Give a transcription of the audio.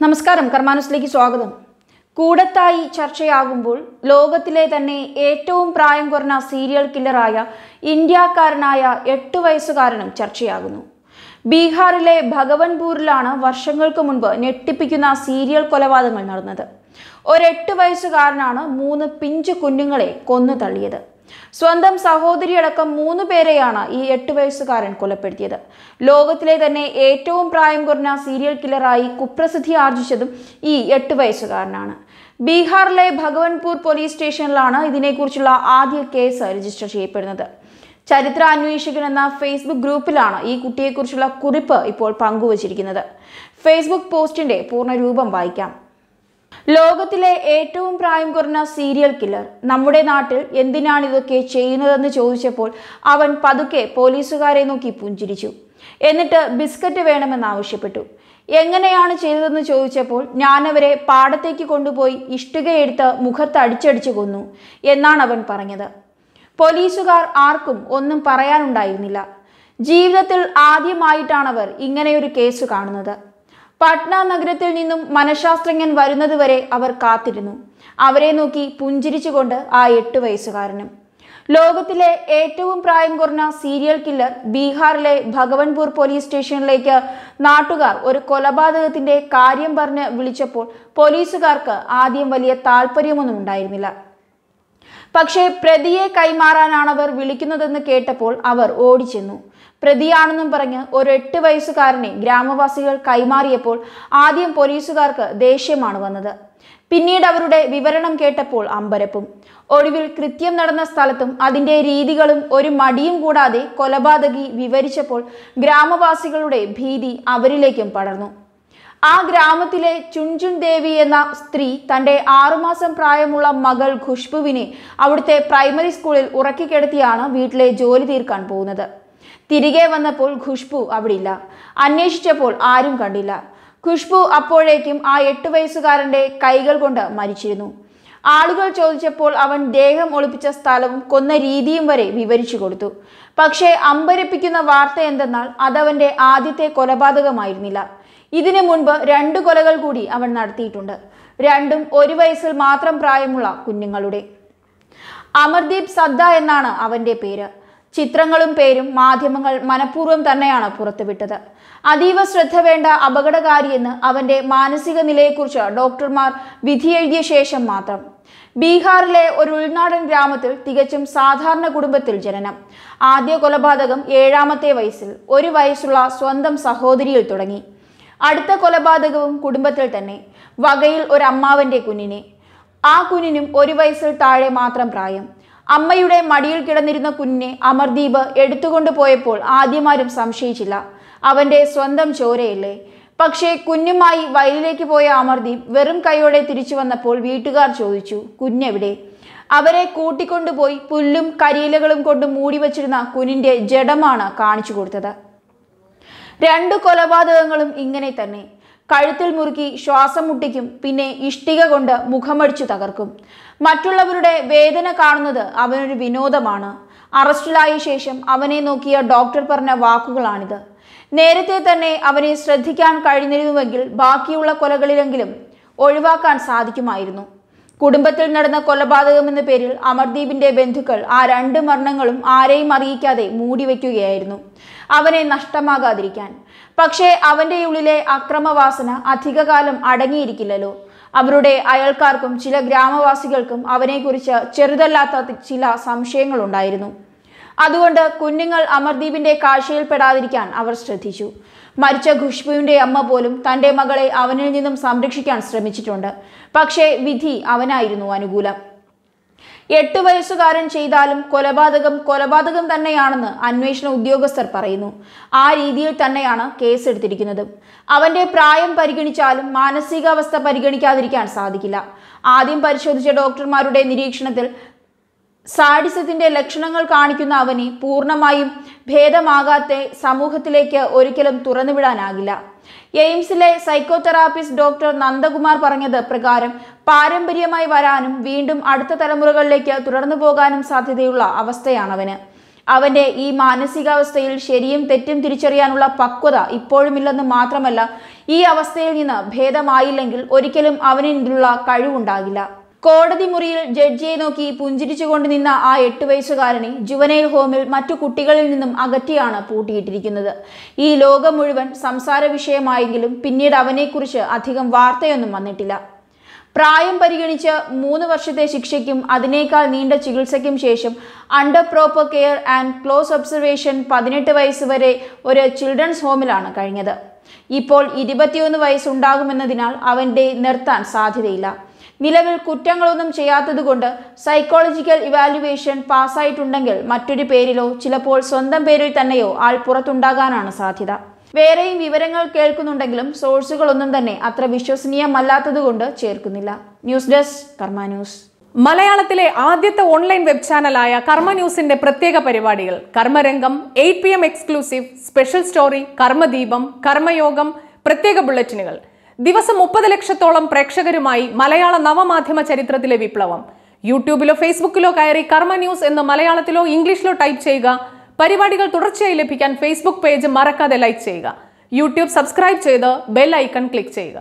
നമസ്കാരം കർമാനുസിലേക്ക് സ്വാഗതം. കൂടത്തായി ചർച്ചയാകുമ്പോൾ ലോകത്തിലെ തന്നെ ഏറ്റവും പ്രായം കുറഞ്ഞ സീരിയൽ കില്ലറായ ഇന്ത്യക്കാരനായ എട്ട് വയസ്സുകാരനും ചർച്ചയാകുന്നു. ബീഹാറിലെ ഭഗവൻപൂരിലാണ് വർഷങ്ങൾക്ക് മുൻപ് ഞെട്ടിപ്പിക്കുന്ന സീരിയൽ കൊലപാതകങ്ങൾ നടന്നത്. ഒരെട്ട് വയസ്സുകാരനാണ് മൂന്ന് പിഞ്ചു കുഞ്ഞുങ്ങളെ കൊന്നു തള്ളിയത്. സ്വന്തം സഹോദരിയടക്കം മൂന്ന് പേരെയാണ് ഈ എട്ട് വയസ്സുകാരൻ കൊലപ്പെടുത്തിയത്. ലോകത്തിലെ തന്നെ ഏറ്റവും പ്രായം കുറഞ്ഞ സീരിയൽ കില്ലറായി കുപ്രസിദ്ധി ആർജിച്ചതും ഈ എട്ട് വയസ്സുകാരനാണ്. ബീഹാറിലെ ഭഗവൻപൂർ പോലീസ് സ്റ്റേഷനിലാണ് ഇതിനെക്കുറിച്ചുള്ള ആദ്യ കേസ് രജിസ്റ്റർ ചെയ്യപ്പെടുന്നത്. ചരിത്ര അന്വേഷകൻ എന്ന ഫേസ്ബുക്ക് ഗ്രൂപ്പിലാണ് ഈ കുട്ടിയെക്കുറിച്ചുള്ള കുറിപ്പ് ഇപ്പോൾ പങ്കുവച്ചിരിക്കുന്നത്. ഫേസ്ബുക്ക് പോസ്റ്റിന്റെ പൂർണ രൂപം വായിക്കാം. ലോകത്തിലെ ഏറ്റവും പ്രായം കുറഞ്ഞ സീരിയൽ കില്ലർ നമ്മുടെ നാട്ടിൽ എന്തിനാണ് ഇതൊക്കെ ചെയ്യുന്നതെന്ന് ചോദിച്ചപ്പോൾ അവൻ പതുക്കെ പോലീസുകാരെ നോക്കി പുഞ്ചിരിച്ചു. എന്നിട്ട് ബിസ്ക്കറ്റ് വേണമെന്ന് ആവശ്യപ്പെട്ടു. എങ്ങനെയാണ് ചെയ്തതെന്ന് ചോദിച്ചപ്പോൾ ഞാനവരെ പാടത്തേക്ക് കൊണ്ടുപോയി ഇഷ്ടികയെടുത്ത് മുഖത്ത് അടിച്ചടിച്ചു കൊന്നു എന്നാണ് അവൻ പറഞ്ഞത്. പോലീസുകാർ ആർക്കും ഒന്നും പറയാനുണ്ടായിരുന്നില്ല. ജീവിതത്തിൽ ആദ്യമായിട്ടാണവർ ഇങ്ങനെയൊരു കേസ് കാണുന്നത്. പട്ന നഗരത്തിൽ നിന്നും മനഃശാസ്ത്രജ്ഞൻ വരുന്നതുവരെ അവർ കാത്തിരുന്നു. അവരെ നോക്കി പുഞ്ചിരിച്ചുകൊണ്ട് ആ എട്ട് വയസ്സുകാരനും. ലോകത്തിലെ ഏറ്റവും പ്രായം കുറഞ്ഞ സീരിയൽ കില്ലർ ബീഹാറിലെ ഭഗവൻപൂർ പോലീസ് സ്റ്റേഷനിലേക്ക് നാട്ടുകാർ ഒരു കൊലപാതകത്തിന്റെ കാര്യം പറഞ്ഞ് വിളിച്ചപ്പോൾ പോലീസുകാർക്ക് ആദ്യം വലിയ താല്പര്യമൊന്നും ഉണ്ടായിരുന്നില്ല. പക്ഷേ പ്രതിയെ കൈമാറാനാണ് അവർ വിളിക്കുന്നതെന്ന് കേട്ടപ്പോൾ അവർ ഓടിച്ചെന്നു. പ്രതിയാണെന്നും പറഞ്ഞ് ഒരു എട്ട് വയസ്സുകാരനെ ഗ്രാമവാസികൾ കൈമാറിയപ്പോൾ ആദ്യം പോലീസുകാർക്ക് ദേഷ്യമാണ് വന്നത്. പിന്നീട് അവരുടെ വിവരണം കേട്ടപ്പോൾ അമ്പരപ്പും. ഒടുവിൽ കൃത്യം നടന്ന സ്ഥലത്തും അതിന്റെ രീതികളും ഒരു മടിയും കൂടാതെ കൊലപാതകി വിവരിച്ചപ്പോൾ ഗ്രാമവാസികളുടെ ഭീതി അവരിലേക്കും പടർന്നു. ആ ഗ്രാമത്തിലെ ചുൻചുൻ ദേവി എന്ന സ്ത്രീ തന്റെ ആറുമാസം പ്രായമുള്ള മകൾ ഖുഷ്ബുവിനെ അവിടുത്തെ പ്രൈമറി സ്കൂളിൽ ഉറക്കിക്കിടത്തിയാണ് വീട്ടിലെ ജോലി തീർക്കാൻ പോകുന്നത്. തിരികെ വന്നപ്പോൾ ഖുഷ്ബു അവിടില്ല. അന്വേഷിച്ചപ്പോൾ ആരും കണ്ടില്ല. ഖുഷ്ബു അപ്പോഴേക്കും ആ എട്ട് വയസ്സുകാരന്റെ കൈകൾ കൊണ്ട് മരിച്ചിരുന്നു. ആളുകൾ ചോദിച്ചപ്പോൾ അവൻ ദേഹം ഒളിപ്പിച്ച സ്ഥലവും കൊന്ന രീതിയും വരെ വിവരിച്ചു കൊടുത്തു. പക്ഷേ അമ്പരപ്പിക്കുന്ന വാർത്ത എന്തെന്നാൽ അതവന്റെ ആദ്യത്തെ കൊലപാതകമായിരുന്നില്ല. ഇതിനു മുൻപ് രണ്ട് കൊലകൾ കൂടി അവൻ നടത്തിയിട്ടുണ്ട്. രണ്ടും ഒരു വയസ്സിൽ മാത്രം പ്രായമുള്ള കുഞ്ഞുങ്ങളുടെ. അമർദീപ് സദ്ദ എന്നാണ് അവന്റെ പേര്. ചിത്രങ്ങളും പേരും മാധ്യമങ്ങൾ മനഃപൂർവം തന്നെയാണ് പുറത്തുവിട്ടത്. അതീവ ശ്രദ്ധ വേണ്ട അപകടകാരിയെന്ന് അവന്റെ മാനസിക നിലയെക്കുറിച്ച് ഡോക്ടർമാർ വിധിയെഴുതിയ ശേഷം മാത്രം. ബീഹാറിലെ ഒരു ഉൾനാടൻ ഗ്രാമത്തിൽ തികച്ചും സാധാരണ കുടുംബത്തിൽ ജനനം. ആദ്യ കൊലപാതകം ഏഴാമത്തെ വയസ്സിൽ ഒരു വയസ്സുള്ള സ്വന്തം സഹോദരിയിൽ തുടങ്ങി. അടുത്ത കൊലപാതകവും കുടുംബത്തിൽ തന്നെ. വകയിൽ ഒരു അമ്മാവന്റെ കുഞ്ഞിനെ. ആ കുഞ്ഞിനും ഒരു വയസ്സിൽ താഴെ മാത്രം പ്രായം. അമ്മയുടെ മടിയിൽ കിടന്നിരുന്ന കുഞ്ഞിനെ അമർദീപ് എടുത്തുകൊണ്ടു പോയപ്പോൾ ആദ്യമാരും സംശയിച്ചില്ല. അവന്റെ സ്വന്തം ചോരയല്ലേ. പക്ഷേ കുഞ്ഞുമായി വയലിലേക്ക് പോയ അമർദീപ് വെറും കൈയോടെ തിരിച്ചു വന്നപ്പോൾ വീട്ടുകാർ ചോദിച്ചു കുഞ്ഞെവിടെ? അവരെ കൂട്ടിക്കൊണ്ടുപോയി പുല്ലും കരിയിലകളും കൊണ്ട് മൂടി വച്ചിരുന്ന കുഞ്ഞിന്റെ ജഡമാണ് കാണിച്ചു കൊടുത്തത്. രണ്ടു കൊലപാതകങ്ങളും ഇങ്ങനെ തന്നെ. കഴുത്തിൽ മുറുക്കി ശ്വാസം മുട്ടിക്കും പിന്നെ ഇഷ്ടിക കൊണ്ട് മുഖമടിച്ചു തകർക്കും. മറ്റുള്ളവരുടെ വേദന കാണുന്നത് അവനൊരു വിനോദമാണ്. അറസ്റ്റിലായ ശേഷം അവനെ നോക്കിയ ഡോക്ടർ പറഞ്ഞ വാക്കുകളാണിത്. നേരത്തെ തന്നെ അവനെ ശ്രദ്ധിക്കാൻ കഴിഞ്ഞിരുന്നുവെങ്കിൽ ബാക്കിയുള്ള കൊലകളിലെങ്കിലും ഒഴിവാക്കാൻ സാധിക്കുമായിരുന്നു. കുടുംബത്തിൽ നടന്ന കൊലപാതകം എന്ന പേരിൽ അമർദീപിന്റെ ബന്ധുക്കൾ ആ രണ്ട് മരണങ്ങളും ആരെയും അറിയിക്കാതെ മൂടിവെക്കുകയായിരുന്നു അവനെ നഷ്ടമാകാതിരിക്കാൻ. പക്ഷേ അവന്റെ ഉള്ളിലെ അക്രമവാസന അധികകാലം അടങ്ങിയിരിക്കില്ലല്ലോ. അവരുടെ അയൽക്കാർക്കും ചില ഗ്രാമവാസികൾക്കും അവനെക്കുറിച്ച് ചെറുതല്ലാത്ത ചില സംശയങ്ങളുണ്ടായിരുന്നു. അതുകൊണ്ട് കുഞ്ഞുങ്ങൾ അമർദീപിന്റെ കാഴ്ചയിൽപ്പെടാതിരിക്കാൻ അവർ ശ്രദ്ധിച്ചു. മരിച്ച ഖുഷ്ബുവിന്റെ അമ്മ പോലും തന്റെ മകളെ അവനിൽ നിന്നും സംരക്ഷിക്കാൻ ശ്രമിച്ചിട്ടുണ്ട്. പക്ഷേ വിധി അവനായിരുന്നു അനുകൂലം. എട്ട് വയസ്സുകാരൻ ചെയ്താലും കൊലപാതകം കൊലപാതകം തന്നെയാണെന്ന് അന്വേഷണ ഉദ്യോഗസ്ഥർ പറയുന്നു. ആ രീതിയിൽ തന്നെയാണ് കേസ് എടുത്തിരിക്കുന്നത് അവന്റെ പ്രായം പരിഗണിച്ചാലും മാനസികാവസ്ഥ പരിഗണിക്കാതിരിക്കാൻ സാധിക്കില്ല. ആദ്യം പരിശോധിച്ച ഡോക്ടർമാരുടെ നിരീക്ഷണത്തിൽ സാഡിസത്തിന്റെ ലക്ഷണങ്ങൾ കാണിക്കുന്ന അവനെ പൂർണമായും ഭേദമാകാത്ത സമൂഹത്തിലേക്ക് ഒരിക്കലും തുറന്നുവിടാനാകില്ല. എയിംസിലെ സൈക്കോതെറാപ്പിസ്റ്റ് ഡോക്ടർ നന്ദകുമാർ പറഞ്ഞത് പ്രകാരം പാരമ്പര്യമായി വരാനും വീണ്ടും അടുത്ത തലമുറകളിലേക്ക് തുടർന്നു പോകാനും സാധ്യതയുള്ള അവസ്ഥയാണവന് അവന്റെ ഈ മാനസികാവസ്ഥയിൽ ശരിയും തെറ്റും തിരിച്ചറിയാനുള്ള പക്വത ഇപ്പോഴുമില്ലെന്ന് മാത്രമല്ല ഈ അവസ്ഥയിൽ നിന്ന് ഭേദമായില്ലെങ്കിൽ ഒരിക്കലും അവന് ഇതിനുള്ള കഴിവുണ്ടാകില്ല. കോടതി മുറിയിൽ ജഡ്ജിയെ നോക്കി പുഞ്ചിരിച്ചുകൊണ്ട് നിന്ന ആ എട്ട് വയസ്സുകാരനെ ജുവനൈൽ ഹോമിൽ മറ്റു കുട്ടികളിൽ നിന്നും അകറ്റിയാണ് പൂട്ടിയിട്ടിരിക്കുന്നത്. ഈ ലോകം മുഴുവൻ സംസാര വിഷയമായെങ്കിലും പിന്നീട് അവനെക്കുറിച്ച് അധികം വാർത്തയൊന്നും വന്നിട്ടില്ല. പ്രായം പരിഗണിച്ച് മൂന്ന് വർഷത്തെ ശിക്ഷയ്ക്കും അതിനേക്കാൾ നീണ്ട ചികിത്സയ്ക്കും ശേഷം under proper care and close observation പതിനെട്ട് വയസ്സ് വരെ ഒരു ചിൽഡ്രൻസ് ഹോമിലാണ് കഴിഞ്ഞത്. ഇപ്പോൾ ഇരുപത്തിയൊന്ന് വയസ്സുണ്ടാകുമെന്നതിനാൽ അവന്റെ നിർത്താൻ സാധ്യതയില്ല. നിലവിൽ കുറ്റങ്ങളൊന്നും ചെയ്യാത്തതുകൊണ്ട് സൈക്കോളജിക്കൽ ഇവാലുവേഷൻ പാസ്സായിട്ടുണ്ടെങ്കിൽ മറ്റൊരു പേരിലോ ചിലപ്പോൾ സ്വന്തം പേരിൽ തന്നെയോ ആൾ പുറത്തുണ്ടാകാനാണ് സാധ്യത. വേറെയും വിവരങ്ങൾ കേൾക്കുന്നുണ്ടെങ്കിലും സോഴ്സുകളൊന്നും തന്നെ അത്ര വിശ്വസനീയമല്ലാത്തതുകൊണ്ട് ചേർക്കുന്നില്ല. News desk Karma news. മലയാളത്തിലെ ആദ്യത്തെ ഓൺലൈൻ വെബ് ചാനലായ കർമ്മ ന്യൂസിന്റെ പ്രത്യേക പരിപാടികൾ. Karmarangam eight P M exclusive special story Karmadeepam Karmayogam പ്രത്യേക ബുള്ളറ്റിനുകൾ ദിവസം മുപ്പത് ലക്ഷത്തോളം പ്രേക്ഷകരുമായി മലയാള നവമാധ്യമ ചരിത്രത്തിലെ വിപ്ലവം. യൂട്യൂബിലോ ഫേസ്ബുക്കിലോ കയറി കർമ്മ ന്യൂസ് എന്ന് മലയാളത്തിലോ ഇംഗ്ലീഷിലോ ടൈപ്പ് ചെയ്യുക. പരിപാടികൾ തുടർച്ചയായി ലഭിക്കാൻ ഫേസ്ബുക്ക് പേജ് മറക്കാതെ ലൈക്ക് ചെയ്യുക. യൂട്യൂബ് സബ്സ്ക്രൈബ് ചെയ്ത് ബെൽ ഐക്കൺ ക്ലിക്ക് ചെയ്യുക.